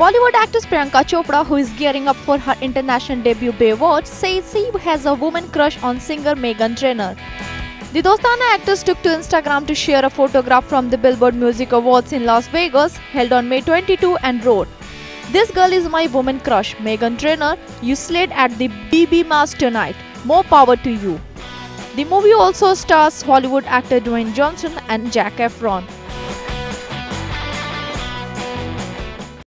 Bollywood actress Priyanka Chopra, who is gearing up for her international debut Baywatch, says she has a woman crush on singer Meghan Trainor. The Dostana actress took to Instagram to share a photograph from the Billboard Music Awards in Las Vegas, held on May 22, and wrote, This girl is my woman crush, Meghan Trainor. You slayed at the BBMAs tonight. More power to you. The movie also stars Hollywood actor Dwayne Johnson and Zac Efron.